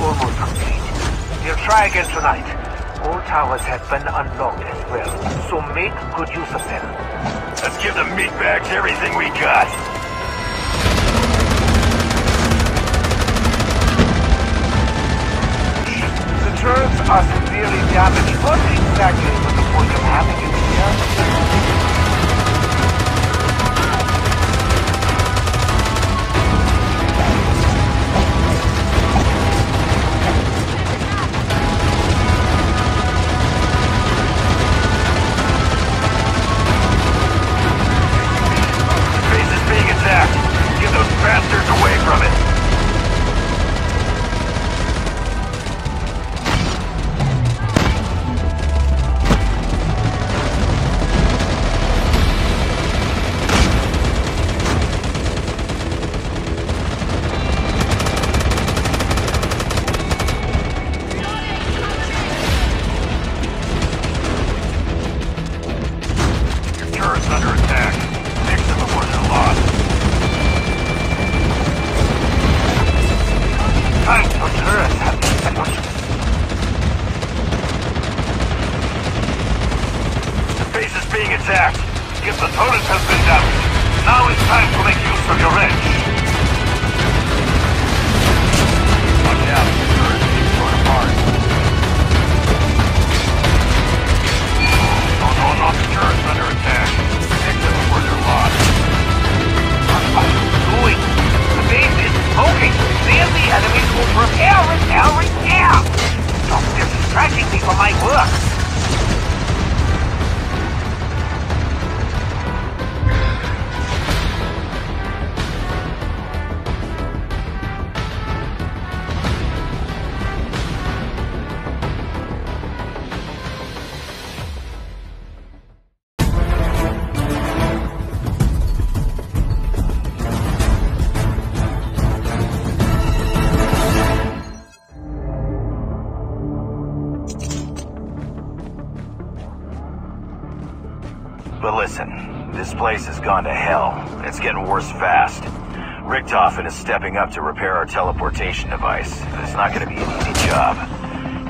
almost complete. We'll try again tonight. All towers have been unlocked as well, so make good use of them. Let's give the meatbags everything we got. The turrets are severely damaged. What exactly was the point of having it here? Being attacked. If the turret has been damaged, now it's time to make use of your wrench. Watch being torn apart. Turret's under attack. Them lost. The base is smoking. The enemies will repair, But listen, this place has gone to hell. It's getting worse fast. Richtofen is stepping up to repair our teleportation device. It's not going to be an easy job.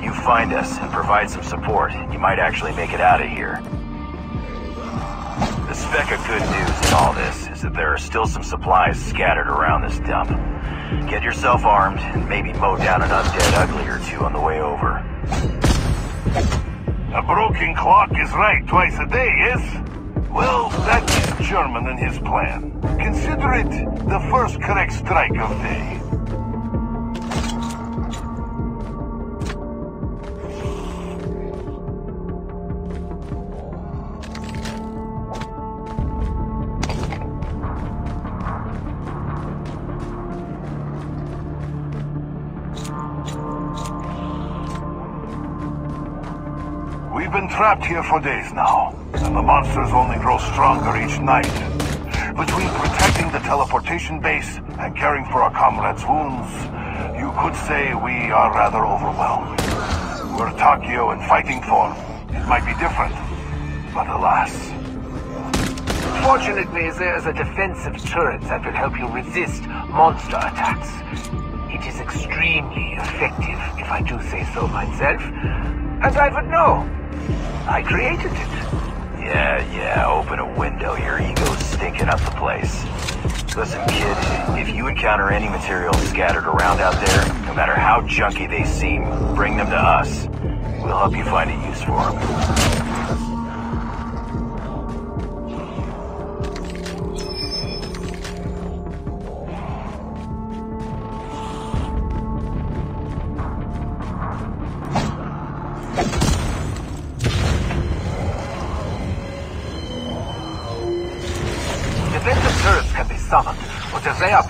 You find us and provide some support, you might actually make it out of here. The speck of good news in all this is that there are still some supplies scattered around this dump. Get yourself armed and maybe mow down an undead ugly or two on the way over. A broken clock is right twice a day, yes? Well, that is German and his plan. Consider it the first correct strike of day. Trapped here for days now, and the monsters only grow stronger each night. Between protecting the teleportation base and caring for our comrades' wounds, you could say we are rather overwhelmed. We're Takeo in fighting form. It might be different, but alas. Fortunately, there is a defensive turret that will help you resist monster attacks. It is extremely effective, if I do say so myself. And I would know. I created it. Yeah, yeah, open a window. Your ego's stinking up the place. Listen, kid, if you encounter any materials scattered around out there, no matter how junky they seem, bring them to us. We'll help you find a use for them.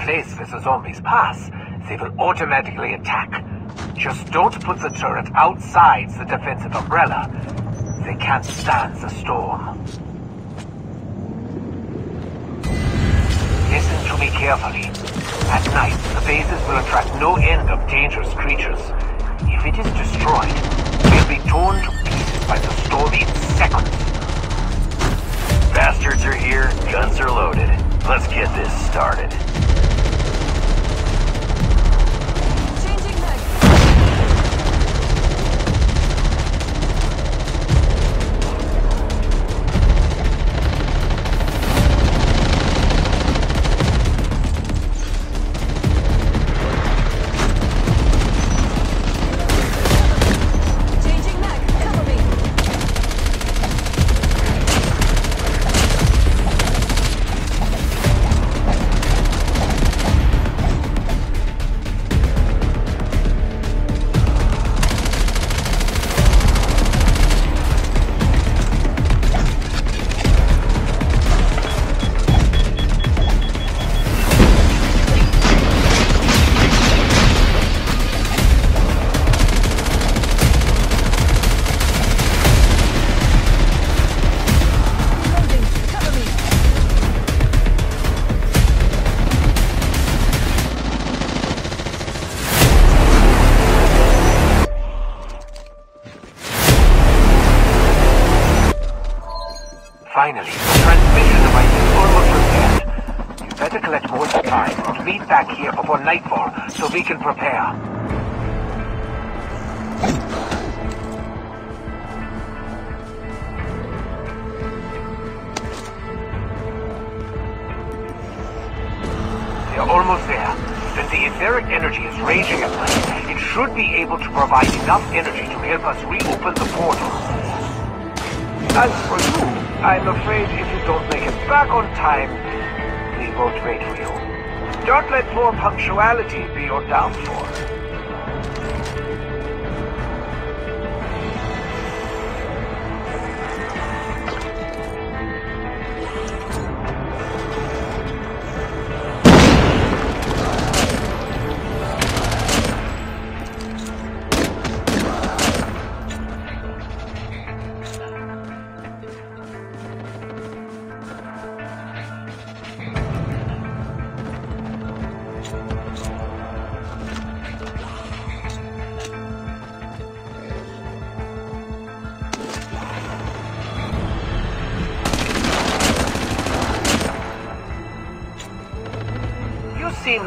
Where the zombies pass, they will automatically attack. Just don't put the turret outside the defensive umbrella. They can't stand the storm. Listen to me carefully. At night, the bases will attract no end of dangerous creatures. If it is destroyed, we'll be torn to pieces by the storm in seconds. Bastards are here, guns are loaded. Let's get this started. Before nightfall so we can prepare. They're almost there. Since the etheric energy is raging at night, it should be able to provide enough energy to help us reopen the portal. As for you, I'm afraid if you don't make it back on time, we won't wait for you. Don't let poor punctuality be your downfall.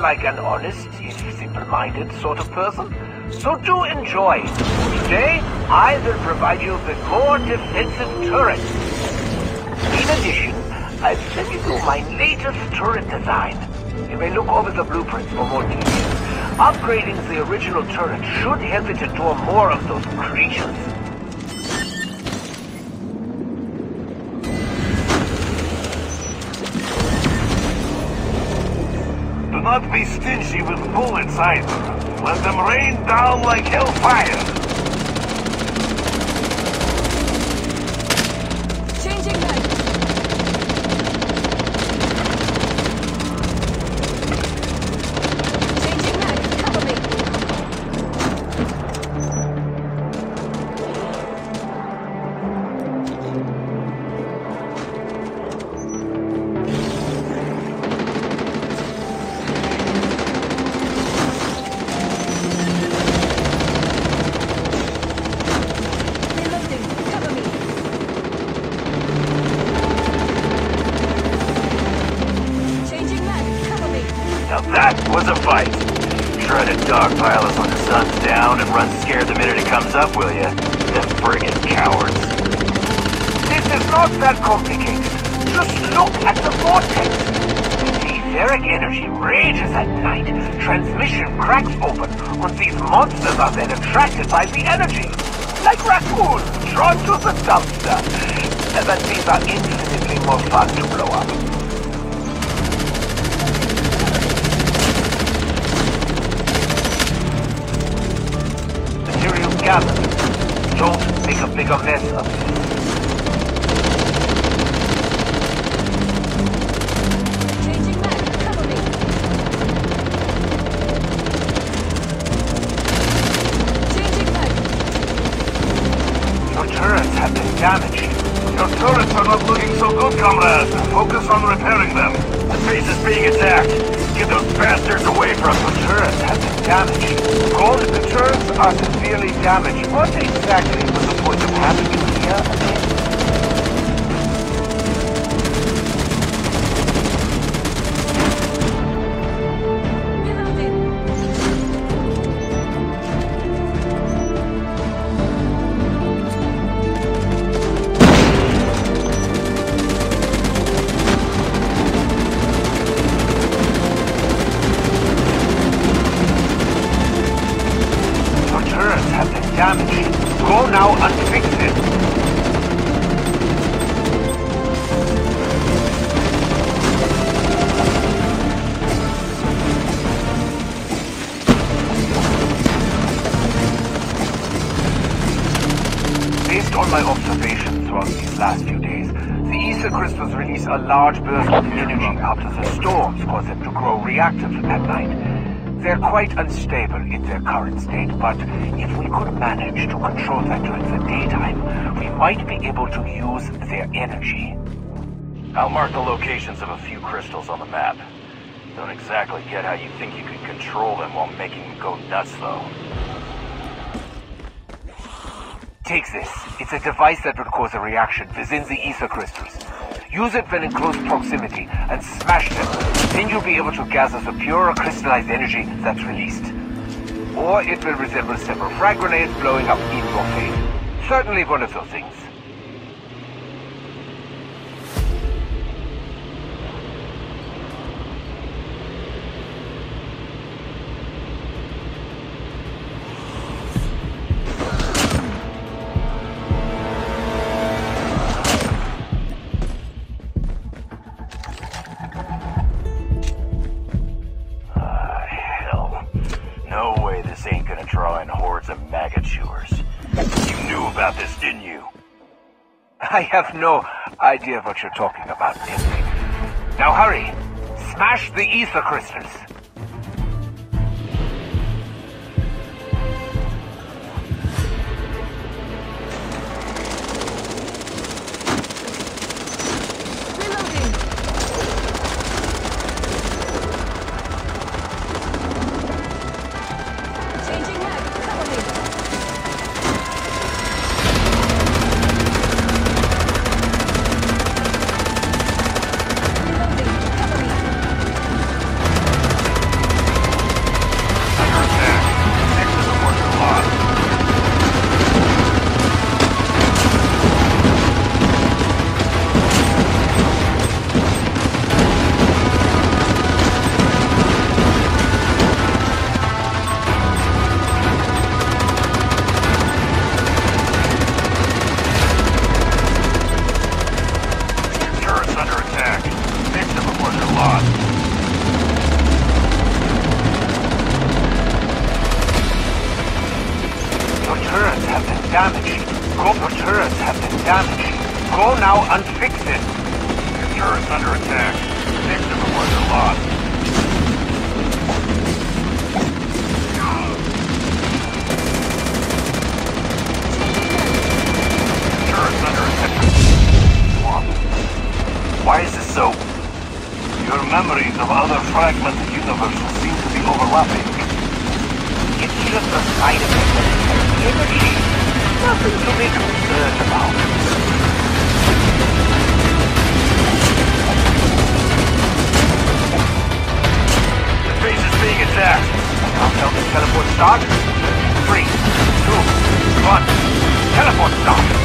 Like an honest, simple-minded sort of person. So do enjoy. Today, I will provide you with more defensive turrets. In addition, I've sent you my latest turret design. You may look over the blueprints for more details. Upgrading the original turret should help it to endure more of those creatures. Be stingy with bullets either. Let them rain down like hellfire. The minute it comes up, will ya? Them friggin' cowards. This is not that complicated. Just look at the vortex. The etheric energy rages at night. Transmission cracks open when these monsters are then attracted by the energy. Like raccoons drawn to the dumpster. But these are infinitely more fun to blow up. Material gathered. Don't make a bigger mess of this. Damaged. What exactly was the point of having you have. Go now and fix it. Based on my observations throughout these last few days, the ether crystals release a large burst of energy after the storms cause them to grow reactive at night. They're quite unstable in their current state, but if we could manage to control them during the daytime, we might be able to use their energy. I'll mark the locations of a few crystals on the map. Don't exactly get how you think you can control them while making them go nuts, though. Take this. It's a device that would cause a reaction within the ether crystals. Use it when in close proximity and smash them. Then you'll be able to gather the pure crystallized energy that's released. Or it will resemble several frag grenades blowing up in your face. Certainly one of those things. Maggot. You knew about this, didn't you? I have no idea what you're talking about, Emily. Now hurry! Smash the ether crystals! Damaged. Your turrets have been damaged. Go now and fix it. Your turret's under attack. Next to the worker lost. Why is this so... Your memories of other fragmented universes seem to be overlapping. It's just a side effect of energy. Nothing to be concerned about. The base is being attacked. Countdown to teleport start. Three, two, one. Teleport start.